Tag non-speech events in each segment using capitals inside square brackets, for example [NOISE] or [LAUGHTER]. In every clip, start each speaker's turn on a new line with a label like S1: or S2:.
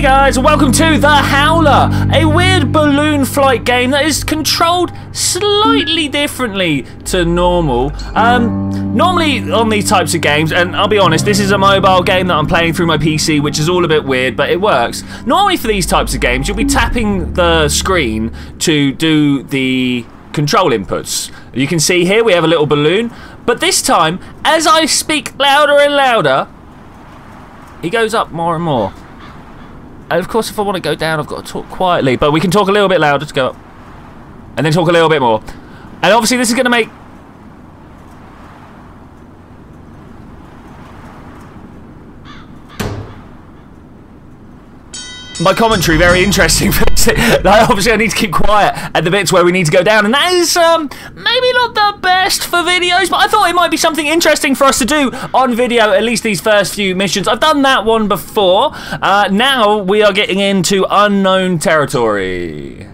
S1: Hey guys, welcome to The Howler, a weird balloon flight game that is controlled slightly differently to normal. Um, normally on these types of games, and I'll be honest, this is a mobile game that I'm playing through my PC, which is all a bit weird, but it works. Normally for these types of games, you'll be tapping the screen to do the control inputs. You can see here we have a little balloon, but this time, as I speak louder and louder, he goes up more and more. And of course, if I want to go down, I've got to talk quietly. But we can talk a little bit louder to go up. And then talk a little bit more. And obviously, this is going to make... My commentary very interesting. [LAUGHS] [LAUGHS] obviously, I need to keep quiet at the bits where we need to go down, and that is um, maybe not the best for videos, but I thought it might be something interesting for us to do on video. At least these first few missions. I've done that one before. Uh, now we are getting into unknown territory.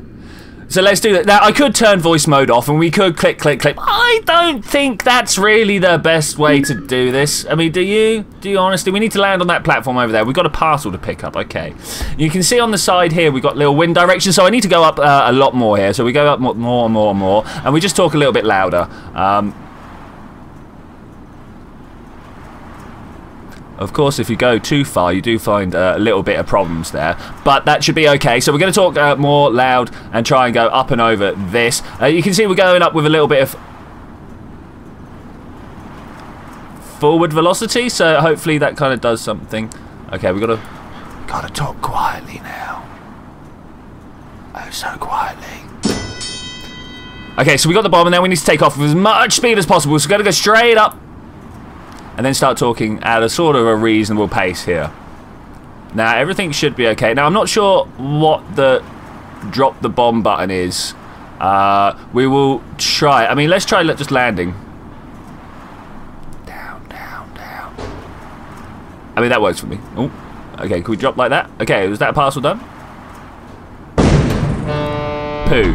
S1: So let's do that. Now, I could turn voice mode off and we could click, click, click. I don't think that's really the best way to do this. I mean, do you? Do you honestly? We need to land on that platform over there. We've got a parcel to pick up. Okay. You can see on the side here, we've got little wind direction. So I need to go up uh, a lot more here. So we go up more, and more, more, more. And we just talk a little bit louder. Um, Of course, if you go too far, you do find uh, a little bit of problems there, but that should be okay. So we're going to talk uh, more loud and try and go up and over this. Uh, you can see we're going up with a little bit of forward velocity, so hopefully that kind of does something. Okay, we've got to got to talk quietly now. Oh, so quietly. Okay, so we got the bomb, and now we need to take off with as much speed as possible. So we're going to go straight up and then start talking at a sort of a reasonable pace here. Now, everything should be okay. Now, I'm not sure what the drop the bomb button is. Uh, we will try. I mean, let's try just landing. Down, down, down. I mean, that works for me. Oh, okay. Can we drop like that? Okay, was that parcel done? Poo.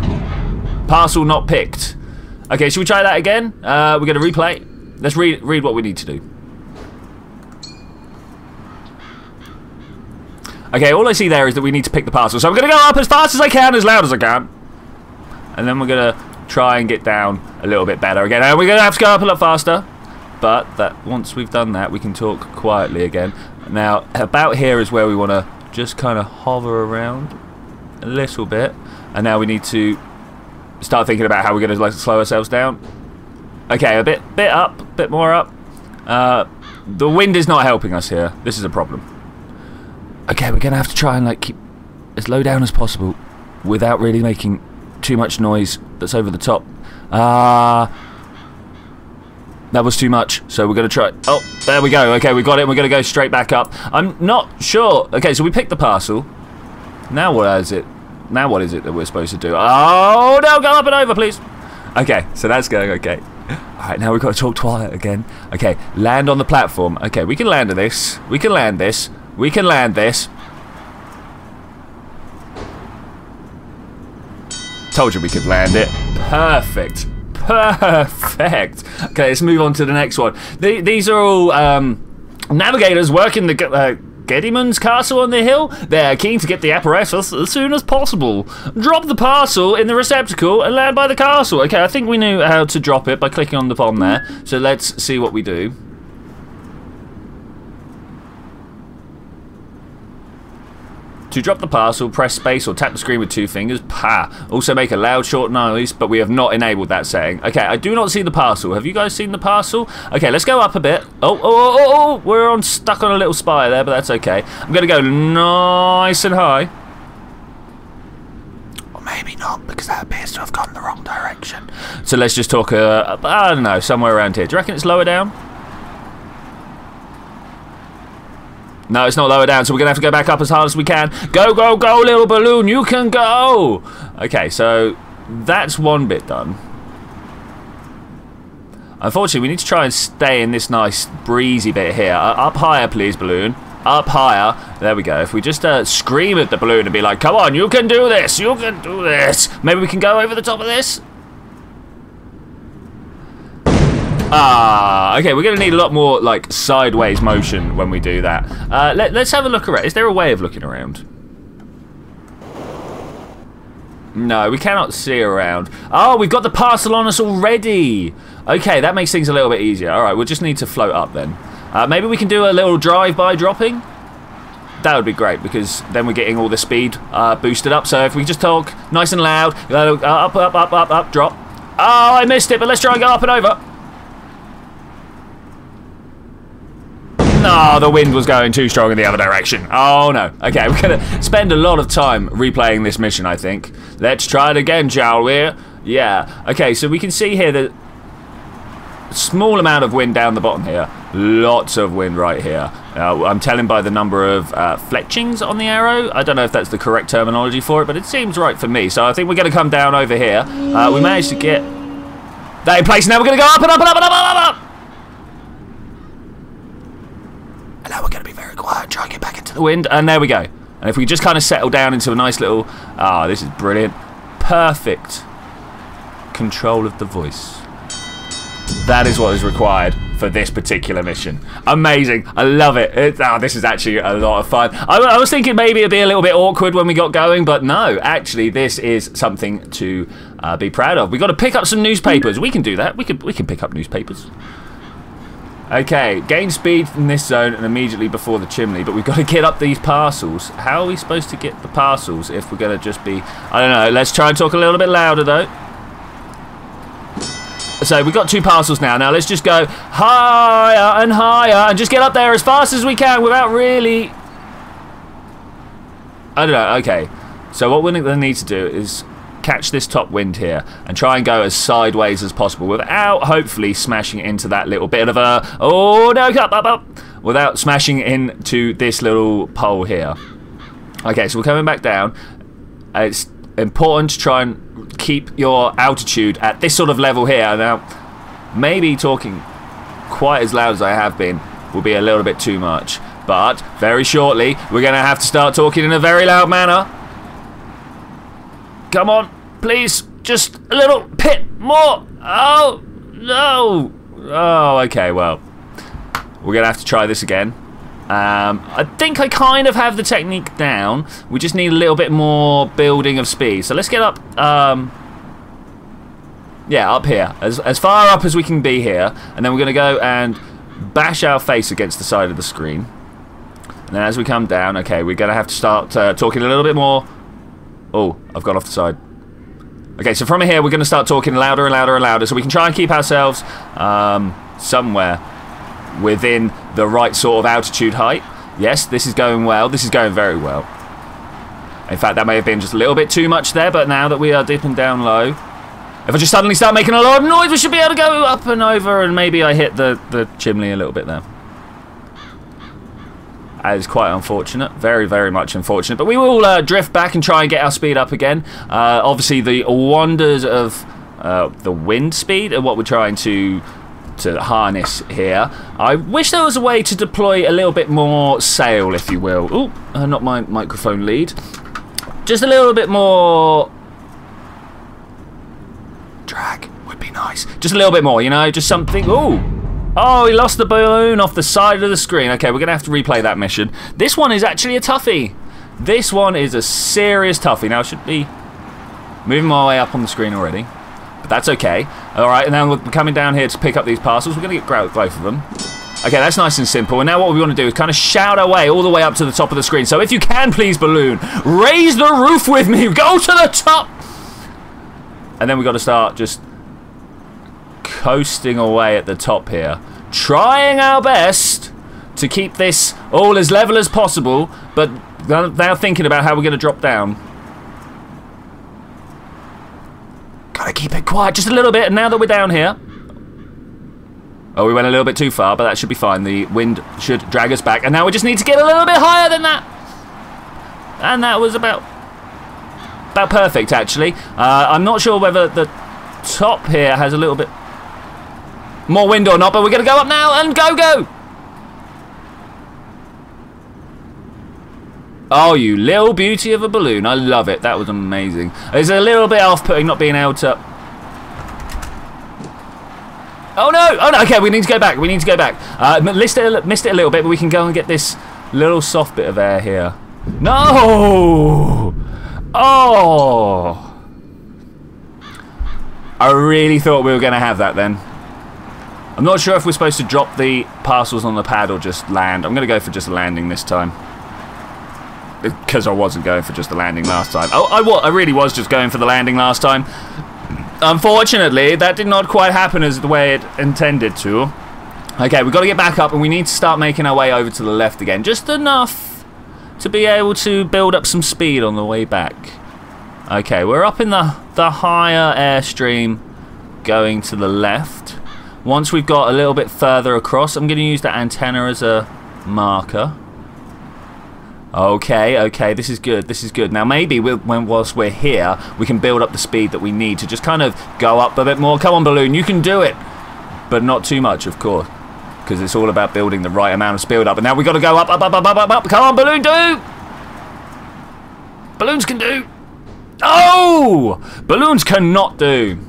S1: Parcel not picked. Okay, should we try that again? Uh, we're going to replay. Let's read read what we need to do. Okay, all I see there is that we need to pick the parcel. So I'm going to go up as fast as I can, as loud as I can. And then we're going to try and get down a little bit better again. And we're going to have to go up a lot faster. But that once we've done that, we can talk quietly again. Now, about here is where we want to just kind of hover around a little bit. And now we need to start thinking about how we're going to like, slow ourselves down. Okay, a bit, bit up, a bit more up. Uh, the wind is not helping us here. This is a problem. Okay, we're gonna have to try and like keep as low down as possible without really making too much noise that's over the top. Uh, that was too much, so we're going to try... Oh, there we go. Okay, we got it. We're going to go straight back up. I'm not sure. Okay, so we picked the parcel. Now what is it? Now what is it that we're supposed to do? Oh, no, go up and over, please. Okay, so that's going okay. Alright, now we've got to talk Twilight again. Okay, land on the platform. Okay, we can land this. We can land this. We can land this. Told you we could land it. Perfect. Perfect. Okay, let's move on to the next one. The, these are all um, navigators working the... Uh, Gedimund's castle on the hill? They're keen to get the apparatus as soon as possible. Drop the parcel in the receptacle and land by the castle. Okay, I think we knew how to drop it by clicking on the bomb there. So let's see what we do. To drop the parcel, press space or tap the screen with two fingers. Pa. Also make a loud, short noise, but we have not enabled that setting. Okay, I do not see the parcel. Have you guys seen the parcel? Okay, let's go up a bit. Oh, oh, oh, oh, oh. We're on stuck on a little spire there, but that's okay. I'm going to go nice and high. Or maybe not, because that appears to have gone the wrong direction. So let's just talk, uh, I don't know, somewhere around here. Do you reckon it's lower down? No, it's not lower down, so we're going to have to go back up as hard as we can. Go, go, go, little balloon, you can go! Okay, so that's one bit done. Unfortunately, we need to try and stay in this nice breezy bit here. Uh, up higher, please, balloon. Up higher. There we go. If we just uh, scream at the balloon and be like, come on, you can do this, you can do this. Maybe we can go over the top of this? Ah, okay, we're going to need a lot more, like, sideways motion when we do that. Uh, let, us have a look around. Is there a way of looking around? No, we cannot see around. Oh, we've got the parcel on us already. Okay, that makes things a little bit easier. All right, we'll just need to float up then. Uh, maybe we can do a little drive-by dropping. That would be great because then we're getting all the speed uh, boosted up. So if we just talk nice and loud, uh, up, up, up, up, up, drop. Oh, I missed it, but let's try and go up and over. No, the wind was going too strong in the other direction. Oh no. Okay, [LAUGHS] we're gonna spend a lot of time replaying this mission, I think. Let's try it again, shall we? Yeah. Okay, so we can see here that small amount of wind down the bottom here. Lots of wind right here. Uh, I'm telling by the number of uh, fletchings on the arrow. I don't know if that's the correct terminology for it, but it seems right for me. So I think we're going to come down over here. Uh, we managed to get that in place. Now we're going to go up and up and up and up and up. And up. And now we're going to be very quiet try and get back into the wind. And there we go. And if we just kind of settle down into a nice little... Ah, oh, this is brilliant. Perfect control of the voice. That is what is required for this particular mission. Amazing. I love it. it oh, this is actually a lot of fun. I, I, was thinking maybe it'd be a little bit awkward when we got going, but no. Actually, this is something to uh, be proud of. we got to pick up some newspapers. We can do that. We can, we can pick up newspapers. Okay, gain speed in this zone and immediately before the chimney, but we've got to get up these parcels. How are we supposed to get the parcels if we're going to just be... I don't know, let's try and talk a little bit louder though. So we've got two parcels now. Now let's just go higher and higher and just get up there as fast as we can without really... I don't know, okay. So what we're going to need to do is catch this top wind here and try and go as sideways as possible without hopefully smashing into that little bit of a oh no up up up without smashing into this little pole here. Okay so we're coming back down. It's important to try and keep your altitude at this sort of level here. Now maybe talking quite as loud as I have been will be a little bit too much but very shortly we're gonna have to start talking in a very loud manner Come on, please. Just a little bit more. Oh, no. Oh, okay, well. We're going to have to try this again. Um, I think I kind of have the technique down. We just need a little bit more building of speed. So let's get up. Um, yeah, up here. As, as far up as we can be here. And then we're going to go and bash our face against the side of the screen. And then as we come down, okay, we're going to have to start uh, talking a little bit more Oh, I've gone off the side. Okay, so from here we're going to start talking louder and louder and louder so we can try and keep ourselves um, somewhere within the right sort of altitude height. Yes, this is going well. This is going very well. In fact, that may have been just a little bit too much there, but now that we are dipping down low, if I just suddenly start making a lot of noise, we should be able to go up and over, and maybe I hit the, the chimney a little bit there. Is quite unfortunate. Very, very much unfortunate. But we will uh, drift back and try and get our speed up again. Uh, obviously, the wonders of uh, the wind speed are what we're trying to to harness here. I wish there was a way to deploy a little bit more sail, if you will. Oh, not my microphone lead. Just a little bit more drag would be nice. Just a little bit more, you know, just something. Oh. Oh, he lost the balloon off the side of the screen. Okay, we're going to have to replay that mission. This one is actually a toughie. This one is a serious toughie. Now, I should be moving my way up on the screen already. But that's okay. Alright, and now we're coming down here to pick up these parcels. We're going to get both of them. Okay, that's nice and simple. And now what we want to do is kind of shout our way all the way up to the top of the screen. So if you can, please, balloon, raise the roof with me. Go to the top. And then we've got to start just coasting away at the top here. Trying our best to keep this all as level as possible, but now thinking about how we're going to drop down. Gotta keep it quiet just a little bit, and now that we're down here... Oh, we went a little bit too far, but that should be fine. The wind should drag us back, and now we just need to get a little bit higher than that. And that was about about perfect, actually. Uh, I'm not sure whether the top here has a little bit more wind or not, but we're going to go up now and go, go! Oh, you little beauty of a balloon. I love it. That was amazing. It's a little bit off-putting not being able to... Oh, no! Oh, no. Okay, we need to go back. We need to go back. Uh, missed, it, missed it a little bit, but we can go and get this little soft bit of air here. No! Oh! I really thought we were going to have that then. I'm not sure if we're supposed to drop the parcels on the pad or just land. I'm going to go for just a landing this time. Because I wasn't going for just the landing last time. Oh, I, I really was just going for the landing last time. Unfortunately, that did not quite happen as the way it intended to. Okay, we've got to get back up and we need to start making our way over to the left again. Just enough to be able to build up some speed on the way back. Okay, we're up in the, the higher airstream going to the left. Once we've got a little bit further across, I'm going to use the antenna as a marker. Okay, okay, this is good, this is good. Now maybe we'll, when whilst we're here, we can build up the speed that we need to just kind of go up a bit more. Come on, Balloon, you can do it! But not too much, of course. Because it's all about building the right amount of speed up. And now we've got to go up, up, up, up, up, up, up. Come on, Balloon, do! Balloons can do! Oh! Balloons cannot do.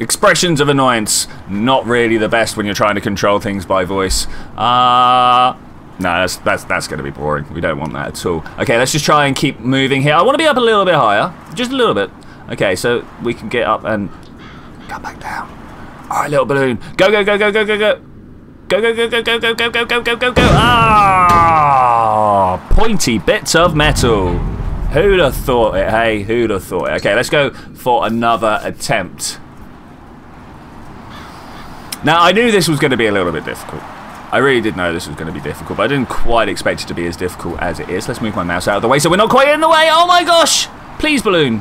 S1: Expressions of annoyance, not really the best when you're trying to control things by voice. Uh... No, that's that's that's going to be boring. We don't want that at all. Okay, let's just try and keep moving here. I want to be up a little bit higher, just a little bit. Okay, so we can get up and come back down. All right, little balloon, go go go go go go go. Go go go go go go go go go go go go! Ah, pointy bits of metal. Who'd have thought it? Hey, who'd have thought it? Okay, let's go for another attempt. Now, I knew this was going to be a little bit difficult. I really did know this was going to be difficult, but I didn't quite expect it to be as difficult as it is. Let's move my mouse out of the way so we're not quite in the way. Oh my gosh! Please, balloon.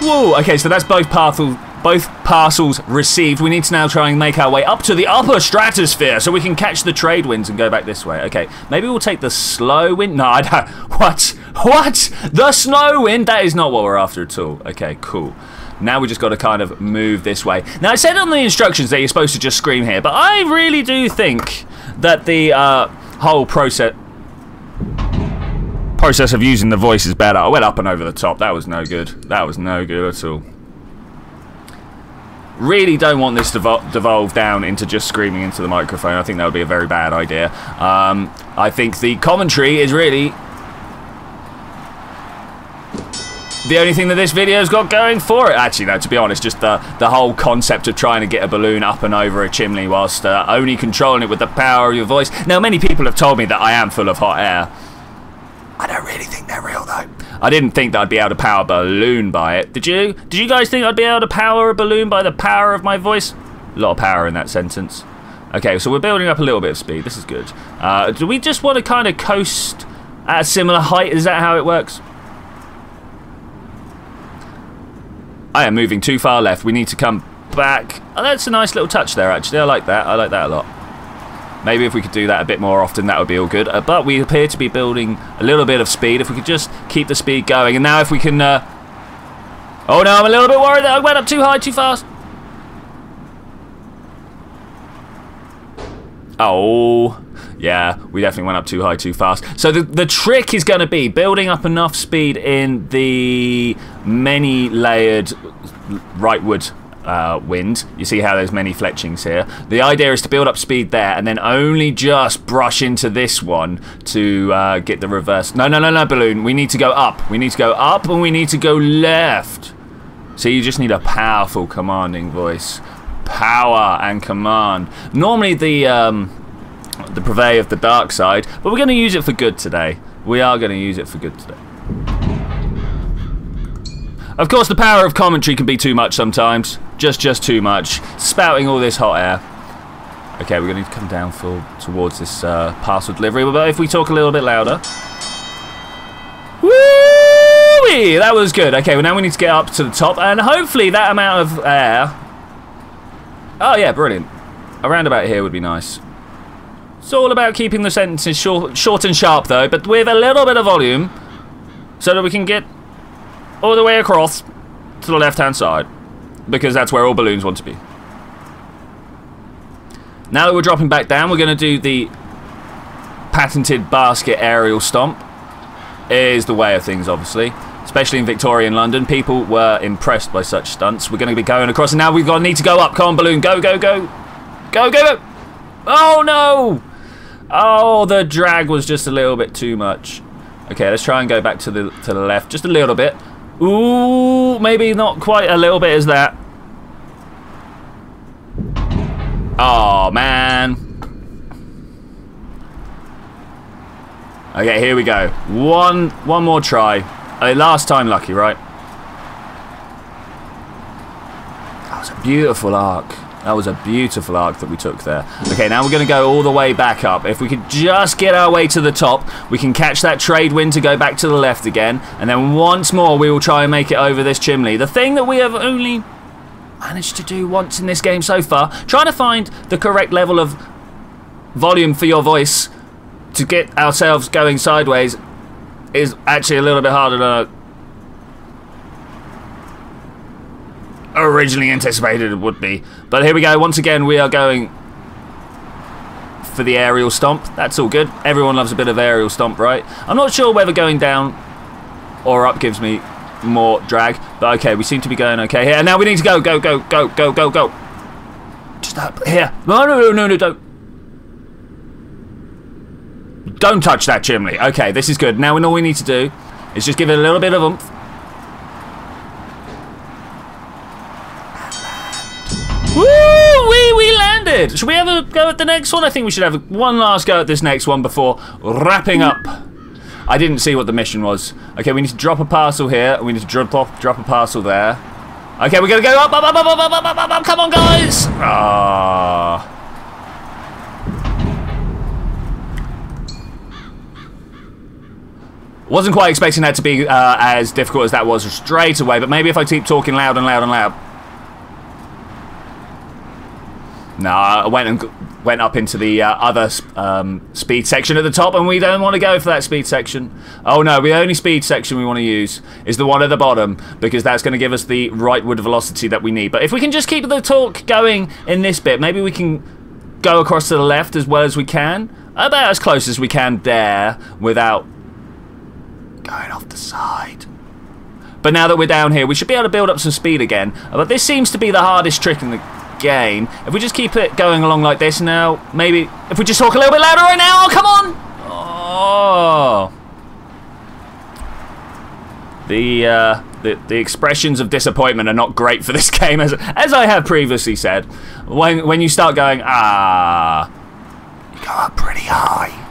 S1: Whoa, okay, so that's both parcels, both parcels received. We need to now try and make our way up to the upper stratosphere so we can catch the trade winds and go back this way. Okay, maybe we'll take the slow wind. No, I don't. [LAUGHS] What? What? The snow wind? That is not what we're after at all. Okay, cool. Now we just got to kind of move this way. Now, I said on the instructions that you're supposed to just scream here, but I really do think that the uh, whole process process of using the voice is better. I went up and over the top. That was no good. That was no good at all. Really don't want this to devolve down into just screaming into the microphone. I think that would be a very bad idea. Um, I think the commentary is really the only thing that this video's got going for it. Actually, no, to be honest, just the, the whole concept of trying to get a balloon up and over a chimney whilst uh, only controlling it with the power of your voice. Now, many people have told me that I am full of hot air. I don't really think they're real, though. I didn't think that I'd be able to power a balloon by it. Did you? Did you guys think I'd be able to power a balloon by the power of my voice? A lot of power in that sentence. Okay, so we're building up a little bit of speed. This is good. Uh, do we just want to kind of coast at a similar height? Is that how it works? I am moving too far left. We need to come back. Oh, that's a nice little touch there, actually. I like that. I like that a lot. Maybe if we could do that a bit more often, that would be all good. Uh, but we appear to be building a little bit of speed. If we could just keep the speed going. And now if we can... Uh... Oh, no, I'm a little bit worried that I went up too high, too fast. Oh, yeah, we definitely went up too high too fast. So the, the trick is going to be building up enough speed in the many layered rightward uh, wind. You see how there's many fletchings here. The idea is to build up speed there and then only just brush into this one to uh, get the reverse. No, no, no, no, balloon. We need to go up. We need to go up and we need to go left. So you just need a powerful commanding voice. Power and command. Normally the... Um, the purvey of the dark side, but we're going to use it for good today. We are going to use it for good today. Of course, the power of commentary can be too much sometimes. Just, just too much. Spouting all this hot air. Okay, we're going to come down full towards this uh, parcel delivery, but if we talk a little bit louder... Woo! That was good. Okay, well now we need to get up to the top, and hopefully that amount of air... Oh yeah, brilliant. Around about here would be nice. It's all about keeping the sentences short, short and sharp though, but with a little bit of volume so that we can get all the way across to the left-hand side because that's where all balloons want to be. Now that we're dropping back down, we're going to do the patented basket aerial stomp. Is the way of things, obviously. Especially in Victorian London. People were impressed by such stunts. We're going to be going across, and now we've got need to go up. Come on, balloon. Go, go, go. Go, go, go. Oh, no. Oh, the drag was just a little bit too much. Okay, let's try and go back to the to the left just a little bit. Ooh, maybe not quite a little bit as that. Oh, man. Okay, here we go. One, one more try. Uh, last time lucky, right? That was a beautiful arc. That was a beautiful arc that we took there. Okay, now we're going to go all the way back up. If we could just get our way to the top, we can catch that trade wind to go back to the left again. And then once more, we will try and make it over this chimney. The thing that we have only managed to do once in this game so far, trying to find the correct level of volume for your voice to get ourselves going sideways is actually a little bit harder than originally anticipated it would be. But here we go. Once again, we are going for the aerial stomp. That's all good. Everyone loves a bit of aerial stomp, right? I'm not sure whether going down or up gives me more drag. But okay, we seem to be going okay here. Now we need to go, go, go, go, go, go, go. Just up here. No, no, no, no, no, don't. Don't touch that chimney. Okay, this is good. Now all we need to do is just give it a little bit of oomph. Woo! We, we landed! Should we have a go at the next one? I think we should have one last go at this next one before wrapping up. I didn't see what the mission was. Okay, we need to drop a parcel here. We need to drop off, drop a parcel there. Okay, we're gonna go up, up, up, up, up, up, up, up, up. Come on, guys! Ah. Wasn't quite expecting that to be uh, as difficult as that was straight away, but maybe if I keep talking loud and loud and loud. No, I went and went up into the uh, other um, speed section at the top, and we don't want to go for that speed section. Oh no, the only speed section we want to use is the one at the bottom, because that's going to give us the rightward velocity that we need. But if we can just keep the torque going in this bit, maybe we can go across to the left as well as we can. About as close as we can there, without going off the side. But now that we're down here, we should be able to build up some speed again. But this seems to be the hardest trick in the game. If we just keep it going along like this now, maybe if we just talk a little bit louder right now, oh, come on! Oh. The, uh, the, the expressions of disappointment are not great for this [LAUGHS] game, as, as I have previously said. When, when you start going, ah, you go up pretty high.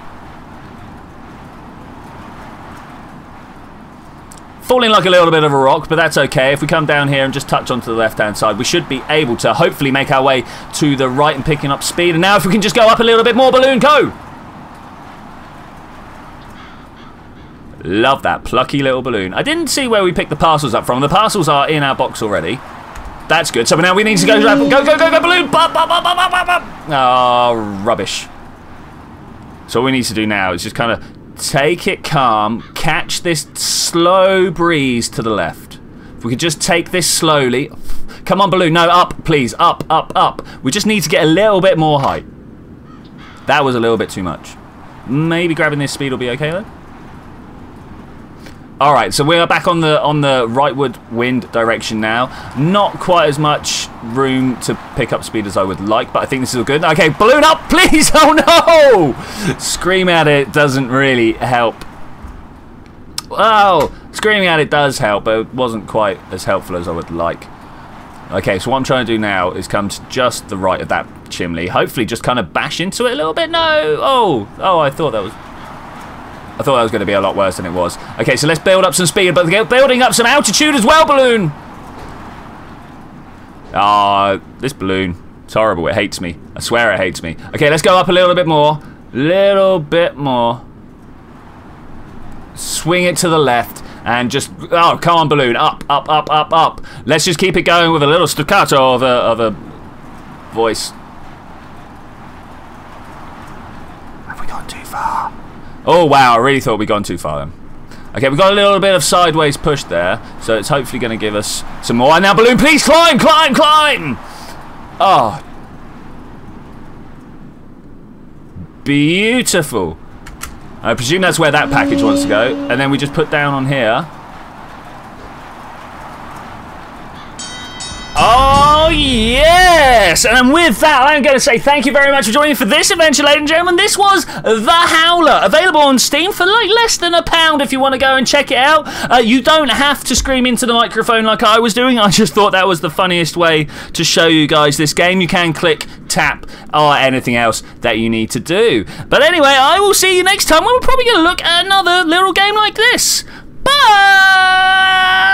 S1: Falling like a little bit of a rock, but that's okay. If we come down here and just touch onto the left-hand side, we should be able to hopefully make our way to the right and picking up speed. And now if we can just go up a little bit more, Balloon, go! Love that plucky little balloon. I didn't see where we picked the parcels up from. The parcels are in our box already. That's good. So now we need to go, go, go, go, go, balloon! Oh, rubbish. So what we need to do now is just kind of take it calm, catch this slow breeze to the left. If we could just take this slowly. Come on, balloon. No, up, please. Up, up, up. We just need to get a little bit more height. That was a little bit too much. Maybe grabbing this speed will be okay, though. All right, so we're back on the on the rightward wind direction now. Not quite as much room to pick up speed as I would like, but I think this is all good. Okay, balloon up, [LAUGHS] please! Oh no! Scream at it doesn't really help. Oh, screaming at it does help, but it wasn't quite as helpful as I would like. Okay, so what I'm trying to do now is come to just the right of that chimney. Hopefully just kind of bash into it a little bit. No! Oh! Oh, I thought that was... I thought that was going to be a lot worse than it was. Okay, so let's build up some speed, but building up some altitude as well, balloon! Ah, this balloon. It's horrible. It hates me. I swear it hates me. Okay, let's go up a little bit more. Little bit more. Swing it to the left and just oh come on balloon up up up up up let's just keep it going with a little staccato of a, of a voice have we gone too far Oh, wow, I really thought we'd gone too far then. Okay, we've got a little bit of sideways push there, so it's hopefully going to give us some more. And now, Balloon, please climb, climb, climb! Oh. Beautiful. I presume that's where that package wants to go. And then we just put down on here. Oh, yes! And with that, I'm going to say thank you very much for joining me for this adventure, ladies and gentlemen. This was The Howler, available on Steam for like less than a pound if you want to go and check it out. Uh, you don't have to scream into the microphone like I was doing. [LAUGHS] I just thought that was the funniest way to show you guys this game. You can click, tap, or anything else that you need to do. But anyway, I will see you next time when we're probably going to look at another little game like this. Bye!